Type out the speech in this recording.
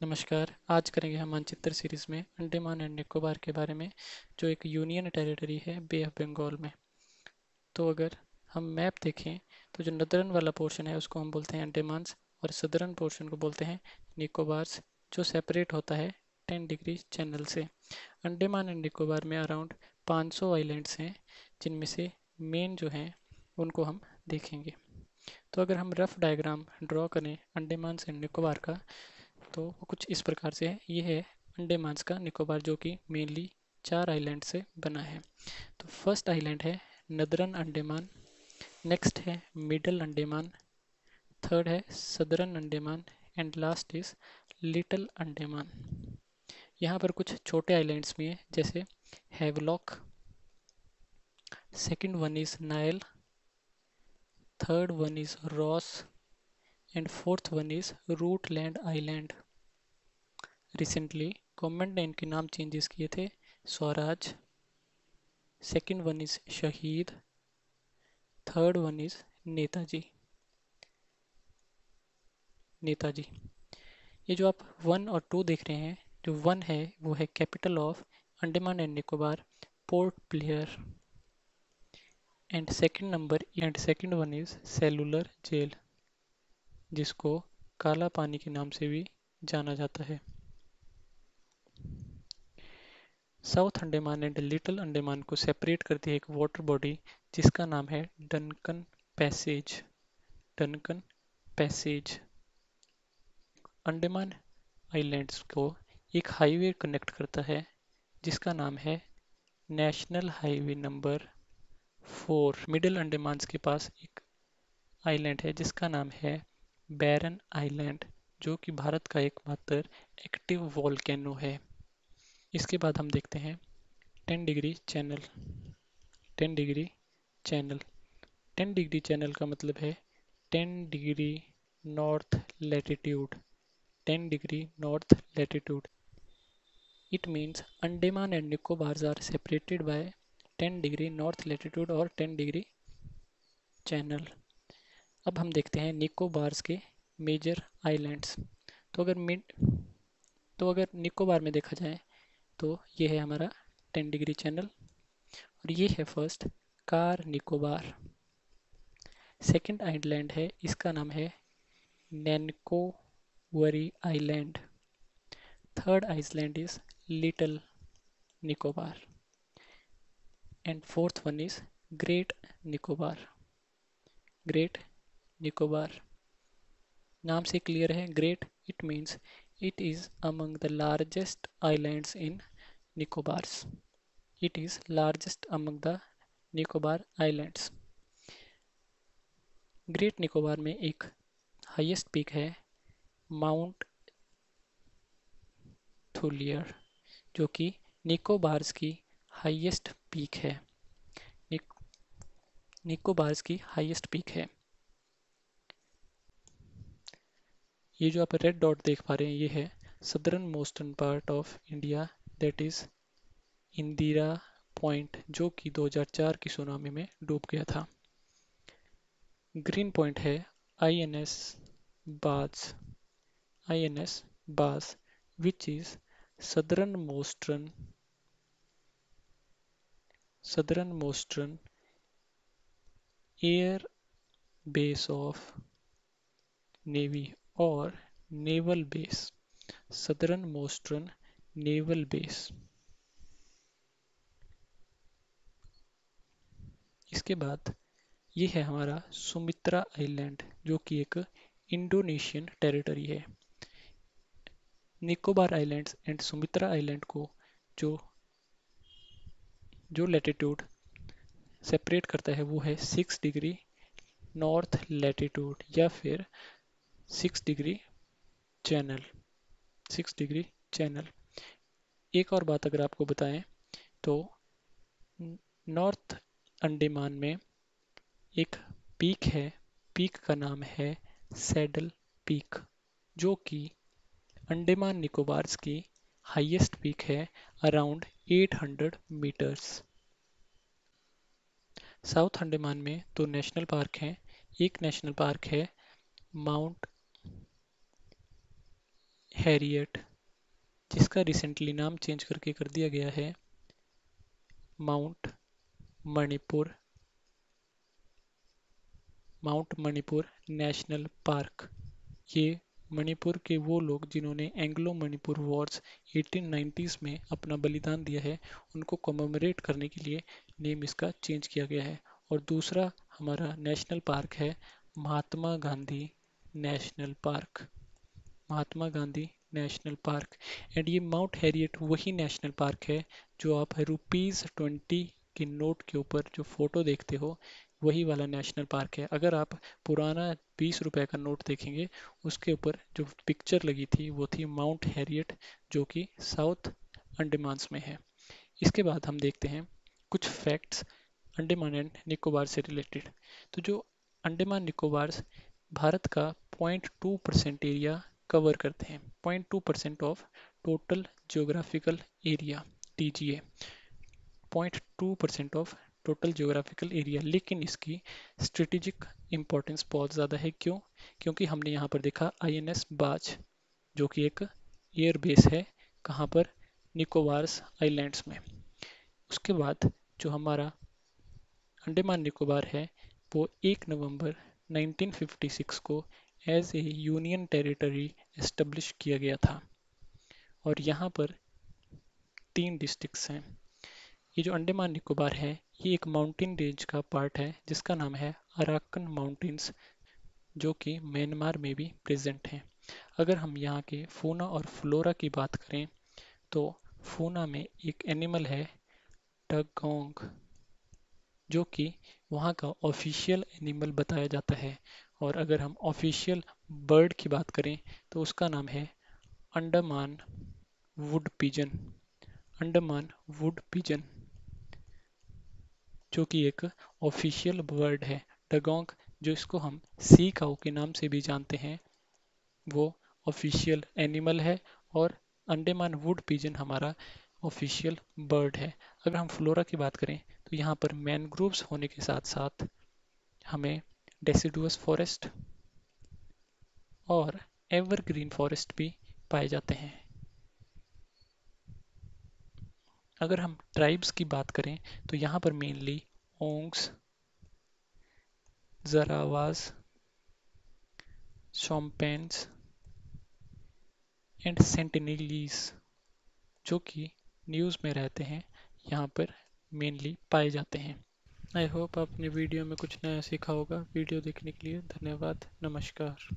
नमस्कार। आज करेंगे हम मानचित्र सीरीज़ में अंडमान एंड निकोबार के बारे में, जो एक यूनियन टेरिटरी है बे ऑफ़ बंगाल में। तो अगर हम मैप देखें तो जो नदरन वाला पोर्शन है, उसको हम बोलते हैं अंडमान्स और सदरन पोर्शन को बोलते हैं निकोबार्स जो सेपरेट होता है टेन डिग्री चैनल से। अंडेमान एंड निकोबार में अराउंड 500 आइलैंड्स हैं, जिनमें से मेन जो हैं, उनको हम देखेंगे। तो अगर हम रफ डायग्राम ड्रॉ करें अंडमान एंड निकोबार का तो वो कुछ इस प्रकार से है। ये है अंडेमान्स का निकोबार, जो कि मेनली चार आइलैंड से बना है। तो फ़र्स्ट आइलैंड है नदरन अंडेमान, नेक्स्ट है मिडल अंडेमान, थर्ड है southern Andaman, and last is little Andaman. यहाँ पर कुछ छोटे आइलैंड्स भी हैं, जैसे Havelock, second one is Neil third one is Ross, and fourth one is Rutland island. Recently government ने इनके नाम चेंजेस किए थे। Swaraj second one is Shaheed third one is Netaji. Netaji. ये जो आप वन और टू देख रहे हैं, जो वन है, वो है capital of Andaman and Nicobar Port Blair and second number and second one is cellular jail जिसको काला पानी के नाम से भी जाना जाता है। South Andaman and little Andaman को सेपरेट करती है एक वाटर बॉडी, जिसका नाम है Duncan passage. Duncan passage. Andaman islands को एक हाईवे कनेक्ट करता है, जिसका नाम है national highway number four. Middle Andaman के पास एक आइलैंड है, जिसका नाम है बैरन आइलैंड, जो कि भारत का एकमात्र एक्टिव वॉल्केनो है। इसके बाद हम देखते हैं 10 degree channel 10 degree channel. 10 degree channel का मतलब है 10 degree north latitude 10 degree north latitude. It means Andaman and Nicobars are separated by 10 degree north latitude और 10 डिग्री चैनल। अब हम देखते हैं निकोबार्स के मेजर आइलैंड्स। तो अगर मिड तो अगर निकोबार में देखा जाए तो ये है हमारा 10 डिग्री चैनल और ये है first Car Nicobar. Second island है, इसका नाम है Nancowry island. Third island is little Nicobar. And fourth one is great Nicobar. Great Nicobar. नाम से क्लियर है, great it means it is among the largest islands in Nicobars it is largest among the Nicobar islands great Nicobar में एक highest peak है mount Thuillier जो कि निकोबार्स की highest peak है. निकोबार्स की हाईएस्ट पीक है. ये जो आप रेड डॉट देख पा रहे हैं, ये है southernmost part of India that is Indira point जो कि 2004 की सुनामी में डूब गया था। ग्रीन पॉइंट है I N INS Baaz INS Baaz which is southernmost southernmost air base of navy और naval base, southernmost naval base. इसके बाद ये है हमारा सुमित्रा आइलैंड, जो कि एक इंडोनेशियन टेरिटरी है। Nicobar islands and Sumatra island को जो जो लैटिट्यूड सेपरेट करता है, वो है सिक्स डिग्री नॉर्थ लैटिट्यूड या फिर six degree channel, six degree channel. एक और बात अगर आपको बताएँ तो नॉर्थ अंडेमान में एक पीक है, पीक का नाम है सैडल पीक, जो कि अंडेमान निकोबार्स की हाईएस्ट पीक है, अराउंड 800 मीटर्स। साउथ अंडेमान में दो नेशनल पार्क हैं, एक नेशनल पार्क है माउंट हैरियट, जिसका रिसेंटली नाम चेंज करके कर दिया गया है mount Manipur mount Manipur national park ये मणिपुर के वो लोग जिन्होंने एंग्लो मणिपुर वॉर्स 1890s में अपना बलिदान दिया है, उनको कॉमेमोरेट करने के लिए नेम इसका चेंज किया गया है। और दूसरा हमारा नेशनल पार्क है Mahatma Gandhi national park Mahatma Gandhi national park and ये माउंट हैरियट वही नेशनल पार्क है जो आप रुपीज़ ट्वेंटी के नोट के ऊपर जो फ़ोटो देखते हो, वही वाला नेशनल पार्क है। अगर आप पुराना बीस रुपए का नोट देखेंगे, उसके ऊपर जो पिक्चर लगी थी, वो थी माउंट हैरियट, जो कि साउथ अंडमान्स में है। इसके बाद हम देखते हैं कुछ फैक्ट्स अंडमान एंड निकोबार से रिलेटेड। तो जो अंडमान निकोबार भारत का 0.2 परसेंट एरिया कवर करते हैं। 0.2 percent of total geographical area TGA 0.2 percent of total geographical area लेकिन इसकी स्ट्रेटेजिक इम्पोर्टेंस बहुत ज़्यादा है। क्यों? क्योंकि हमने यहाँ पर देखा आईएनएस बाज जो कि एक एयर बेस है, कहाँ पर? निकोबार्स आइलैंड्स में। उसके बाद जो हमारा अंडमान निकोबार है, वो 1 नवंबर 1956 को as a union territory establish किया गया था। और यहाँ पर तीन डिस्ट्रिक्ट्स हैं। ये जो अंडमान निकोबार है, ये एक माउंटेन रेंज का पार्ट है, जिसका नाम है अराकन माउंटेन्स जो कि म्यांमार में भी प्रेजेंट हैं। अगर हम यहाँ के फोना और फ्लोरा की बात करें तो फोना में एक एनिमल है टगोंग जो कि वहाँ का ऑफिशियल एनिमल बताया जाता है। और अगर हम ऑफिशियल बर्ड की बात करें तो उसका नाम है Andaman wood pigeon Andaman wood pigeon जो कि एक ऑफिशियल बर्ड है। डगोंग जो इसको हम सी काउ के नाम से भी जानते हैं, वो ऑफिशियल एनिमल है और अंडमान वुड पिजन हमारा ऑफिशियल बर्ड है। अगर हम फ्लोरा की बात करें तो यहाँ पर मैनग्रोव्स होने के साथ साथ हमें डेसिडुअस फॉरेस्ट और एवरग्रीन फॉरेस्ट भी पाए जाते हैं। अगर हम ट्राइब्स की बात करें तो यहाँ पर मेनली ओंग्स जरावाज शॉम्पेन्स एंड सेंटिनेलीज जो कि न्यूज़ में रहते हैं, यहाँ पर मेनली पाए जाते हैं। आई होप आपने वीडियो में कुछ नया सीखा होगा। वीडियो देखने के लिए धन्यवाद। नमस्कार।